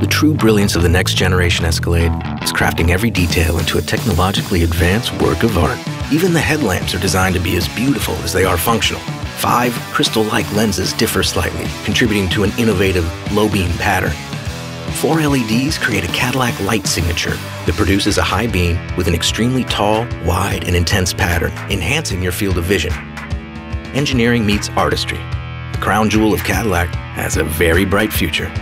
The true brilliance of the next generation Escalade is crafting every detail into a technologically advanced work of art. Even the headlamps are designed to be as beautiful as they are functional. Five crystal-like lenses differ slightly, contributing to an innovative low-beam pattern. Four LEDs create a Cadillac light signature that produces a high beam with an extremely tall, wide, and intense pattern, enhancing your field of vision. Engineering meets artistry. The crown jewel of Cadillac has a very bright future.